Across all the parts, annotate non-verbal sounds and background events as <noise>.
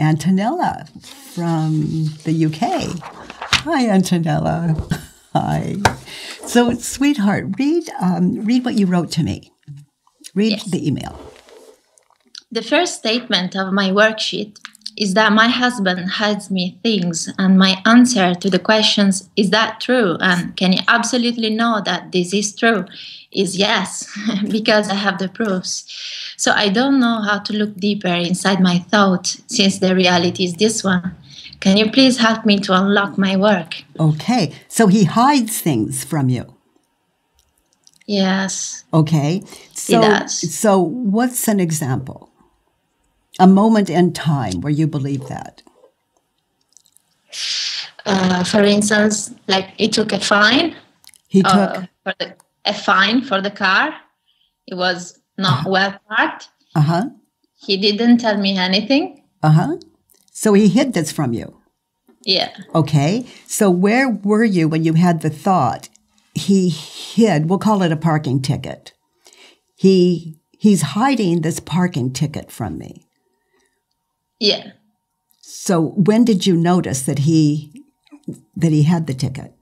Antonella from the UK. Hi, Antonella. Hi. So, sweetheart, read um, read what you wrote to me. Read Yes. the email. The first statement of my worksheet is that my husband hides me things, and my answer to the questions, is that true? And can you absolutely know that this is true? Is yes, <laughs> because I have the proofs. So I don't know how to look deeper inside my thought since the reality is this one. Can you please help me to unlock my work? Okay. So he hides things from you. Yes. Okay. So. So, what's an example? A moment in time where you believe that. Uh, for instance, like it took a fine He took. uh, for the, a fine for the car. It was not well parked. Uh huh. He didn't tell me anything. Uh huh. So he hid this from you. Yeah. Okay. So where were you when you had the thought? He hid. We'll call it a parking ticket. He he's hiding this parking ticket from me. Yeah. So when did you notice that he that he had the ticket?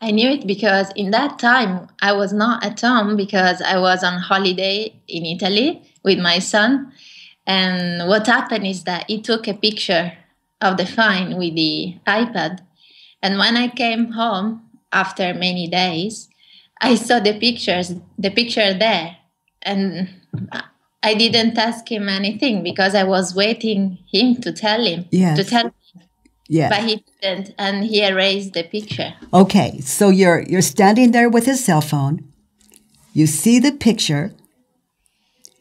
I knew it because in that time I was not at home because I was on holiday in Italy with my son. And what happened is that he took a picture of the fine with the iPad. And when I came home after many days, I saw the pictures, the picture there. And I didn't ask him anything because I was waiting him to tell him Yes. to tell Yeah. but he didn't and he erased the picture. Okay, so you're you're standing there with his cell phone. You see the picture,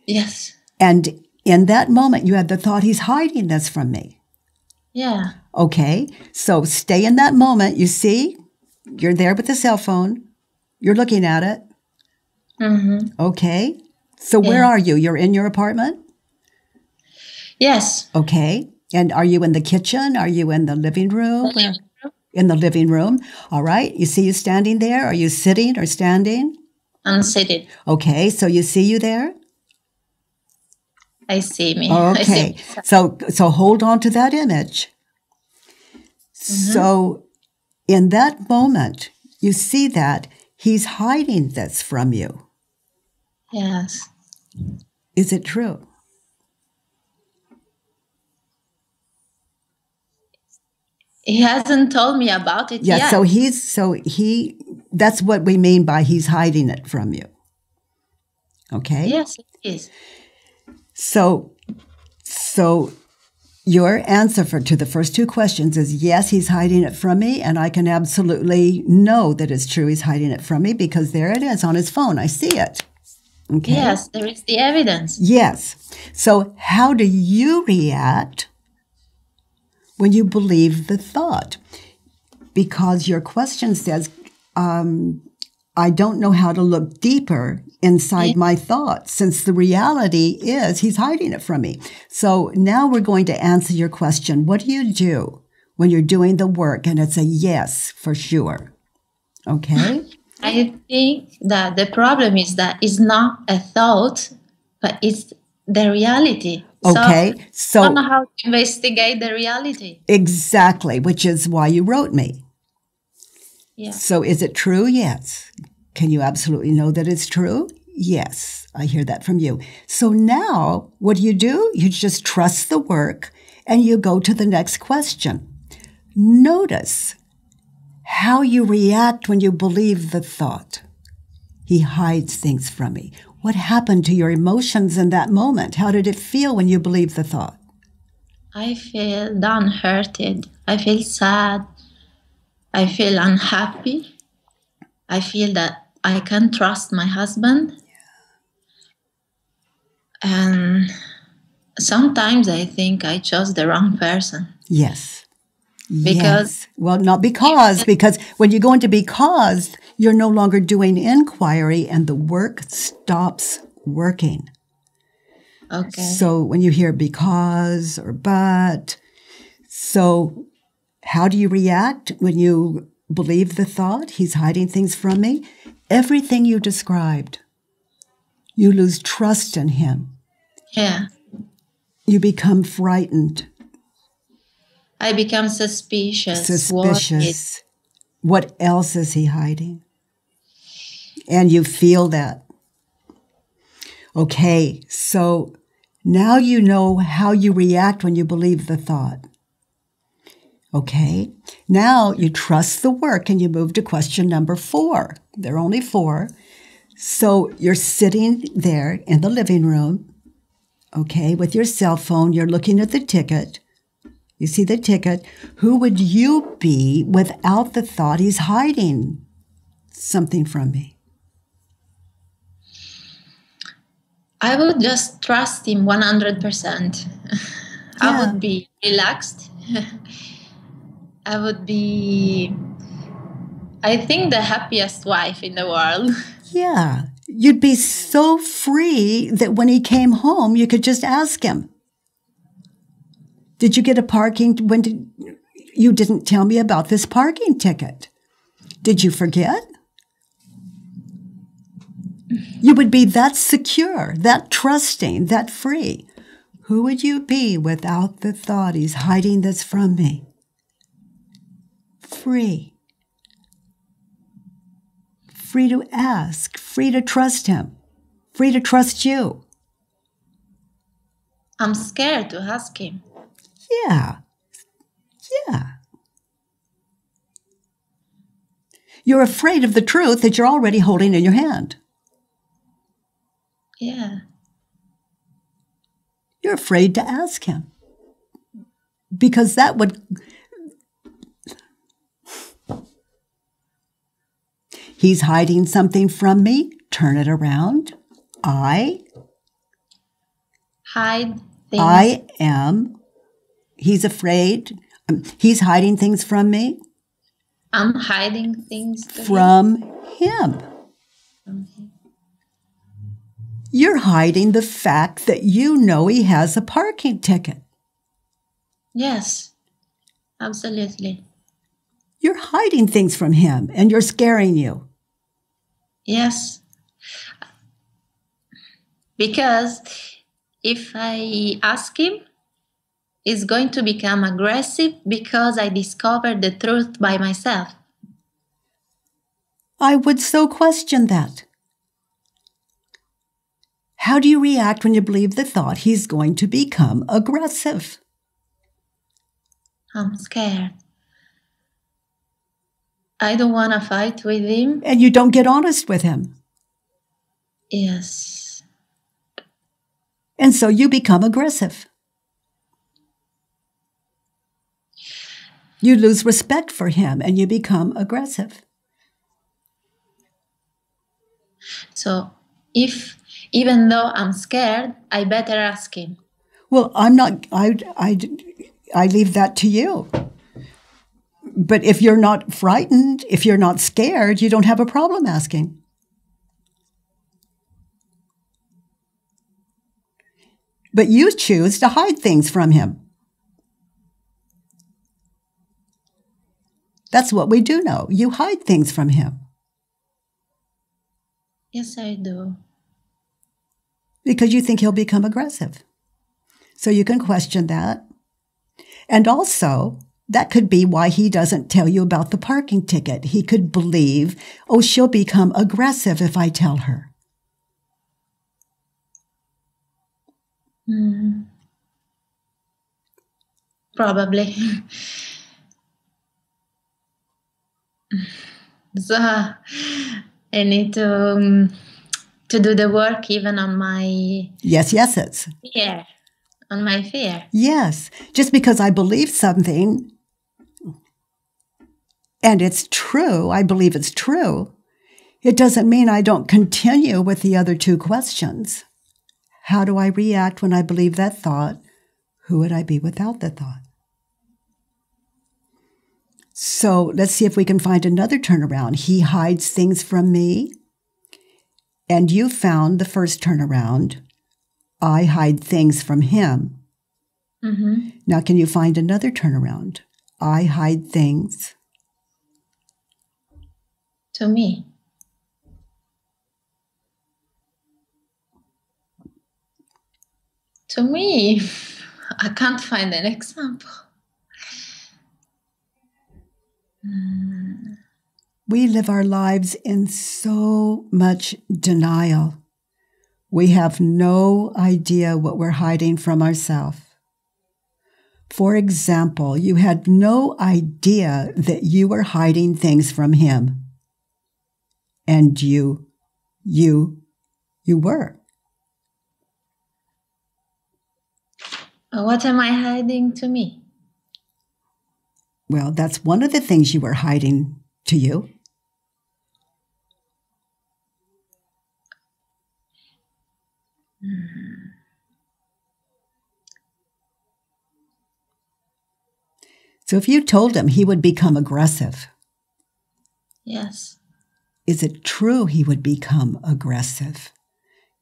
Yes. and in that moment you had the thought he's hiding this from me. Yeah. Okay, so stay in that moment. You see, you're there with the cell phone. You're looking at it. Mm-hmm. Okay, so where Yeah. are you? You're in your apartment. Yes. Okay, and are you in the kitchen? Are you in the living room? Where? In the living room. All right. You see you standing there. Are you sitting or standing? I'm sitting. Okay, so you see you there. I see me. <laughs> I see Okay. me. So so hold on to that image. Mm-hmm. So in that moment, you see that he's hiding this from you. Yes. Is it true? He hasn't told me about it Yeah, yet. so he's so he that's what we mean by he's hiding it from you. Okay? yes, it is. So so your answer for to the first two questions is yes, he's hiding it from me, and I can absolutely know that it's true he's hiding it from me because there it is on his phone. I see it. Okay. Yes, there is the evidence. Yes. So how do you react when you believe the thought? Because your question says, um, I don't know how to look deeper inside my thoughts since the reality is he's hiding it from me. So now we're going to answer your question. What do you do when you're doing the work and it's a yes for sure? Okay. <laughs> I think that the problem is that it's not a thought, but it's the reality. Okay. So I don't know how to investigate the reality. exactly, which is why you wrote me. Yeah. So is it true? Yes. Can you absolutely know that it's true? Yes. I hear that from you. So now what do you do? You just trust the work and you go to the next question. Notice how you react when you believe the thought. He hides things from me. What happened to your emotions in that moment? How did it feel when you believed the thought? I feel downhearted. I feel sad. I feel unhappy. I feel that I can't trust my husband. And sometimes I think I chose the wrong person. Yes. Because- yes. well, not because, because when you go into because, you're no longer doing inquiry and the work stops working. Okay. So when you hear because or but, so how do you react when you believe the thought, he's hiding things from me? Everything you described. You lose trust in him. yeah. You become frightened. I become suspicious. Suspicious. What, what else is he hiding? And you feel that. Okay, so now you know how you react when you believe the thought. Okay, now you trust the work and you move to question number four. There are only four. So you're sitting there in the living room, okay, with your cell phone, you're looking at the ticket. You see the ticket. Who would you be without the thought he's hiding something from me? I would just trust him 100%. Yeah. <laughs> I would be relaxed. <laughs> I would be, I think, the happiest wife in the world. <laughs> Yeah. You'd be so free that when he came home, you could just ask him. Did you get a parking? When did you didn't tell me about this parking ticket? Did you forget? You would be that secure, that trusting, that free. Who would you be without the thought he's hiding this from me? Free. Free to ask, free to trust him, free to trust you. I'm scared to ask him. Yeah. Yeah. You're afraid of the truth that you're already holding in your hand. Yeah. You're afraid to ask him because that would. He's hiding something from me. Turn it around. I. Hide things. I am. He's afraid. Um, he's hiding things from me. I'm hiding things from him. him. From him. You're hiding the fact that you know he has a parking ticket. Yes, absolutely. You're hiding things from him and you're scaring you. Yes. Because if I ask him, he's going to become aggressive because I discovered the truth by myself. I would so question that. How do you react when you believe the thought he's going to become aggressive? I'm scared. I don't want to fight with him. And you don't get honest with him. Yes. And so you become aggressive. You lose respect for him and you become aggressive. So if even though I'm scared, I better ask him. Well, I'm not, I, I, I leave that to you. But if you're not frightened, if you're not scared, you don't have a problem asking. But you choose to hide things from him. That's what we do know. You hide things from him. Yes, I do because you think he'll become aggressive. So you can question that. And also, that could be why he doesn't tell you about the parking ticket. He could believe, oh, she'll become aggressive if I tell her. Mm. Probably. <laughs> so I need to. Um, to do the work even on my yes yes it's. yeah on my fear. Yes just because i believe something and it's true i believe it's true it doesn't mean i don't continue with the other two questions. How do i react when i believe that thought? Who would i be without the thought so let's see if we can find another turnaround he hides things from me and you found the first turnaround. I hide things from him. Mm-hmm. Now, can you find another turnaround? I hide things. To me. To me, <laughs> I can't find an example. We live our lives in so much denial. We have no idea what we're hiding from ourselves. For example, you had no idea that you were hiding things from him. And you, you, you were. What am I hiding to me? Well, that's one of the things you were hiding to you. So if you told him he would become aggressive, Yes. is it true he would become aggressive?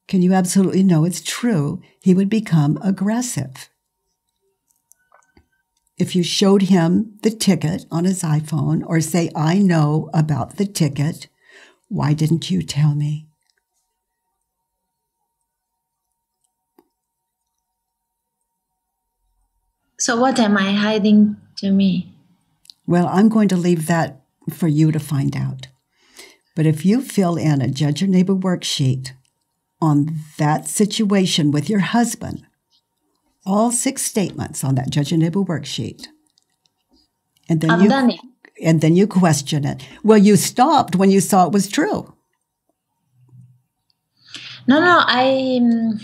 Can you absolutely know it's true he would become aggressive? If you showed him the ticket on his iPhone or say, I know about the ticket, why didn't you tell me? So what am I hiding to me? Well, I'm going to leave that for you to find out. But if you fill in a Judge Your Neighbor worksheet on that situation with your husband, all six statements on that Judge Your Neighbor worksheet, and then I've you done it. and then you question it. Well, you stopped when you saw it was true. No, no, I um,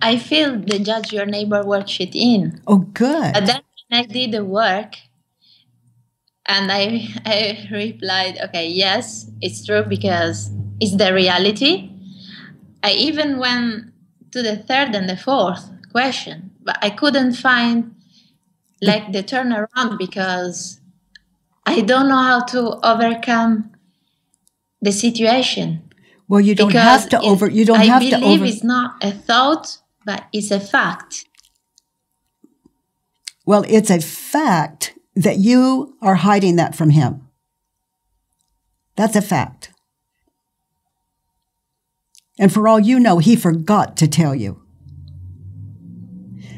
I feel the judge your neighbor worksheet in. Oh, good. But then I did the work and I I replied, okay, yes, it's true because it's the reality. I even went to the third and the fourth question, but I couldn't find like the turnaround because I don't know how to overcome the situation. Well, you don't because have to over. You don't I have to I believe over. it's not a thought, but it's a fact. Well, it's a fact that you are hiding that from him. That's a fact. And for all you know, he forgot to tell you.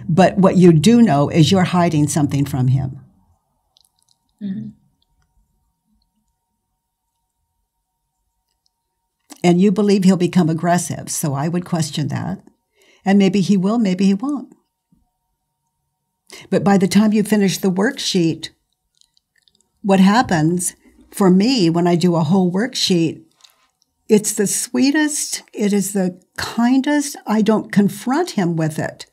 But what you do know is you're hiding something from him. Mm. And you believe he'll become aggressive. So I would question that. And maybe he will, maybe he won't. But by the time you finish the worksheet, what happens for me when I do a whole worksheet, it's the sweetest, it is the kindest. I don't confront him with it.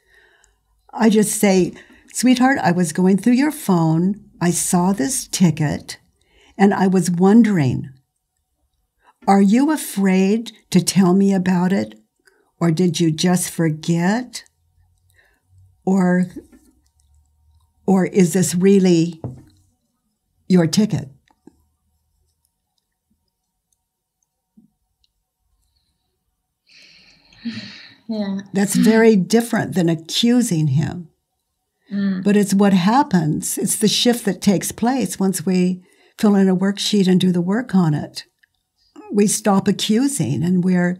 I just say, Sweetheart, I was going through your phone. I saw this ticket and I was wondering, are you afraid to tell me about it? Or did you just forget? Or or is this really your ticket? Yeah. That's very different than accusing him. Mm. But it's what happens. It's the shift that takes place once we fill in a worksheet and do the work on it. We stop accusing and we're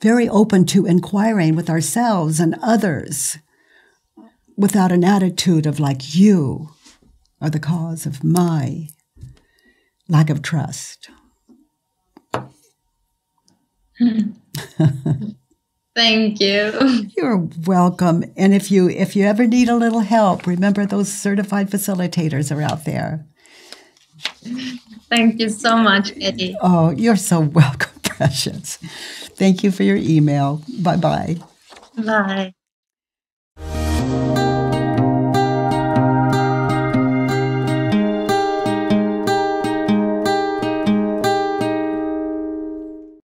very open to inquiring with ourselves and others without an attitude of like, you are the cause of my lack of trust. <laughs> <laughs> Thank you. <laughs> You're welcome. And if you if you ever need a little help, remember those certified facilitators are out there. Thank you so much, Eddie. Oh, you're so <laughs> welcome, precious. Thank you for your email. Bye-bye. Bye.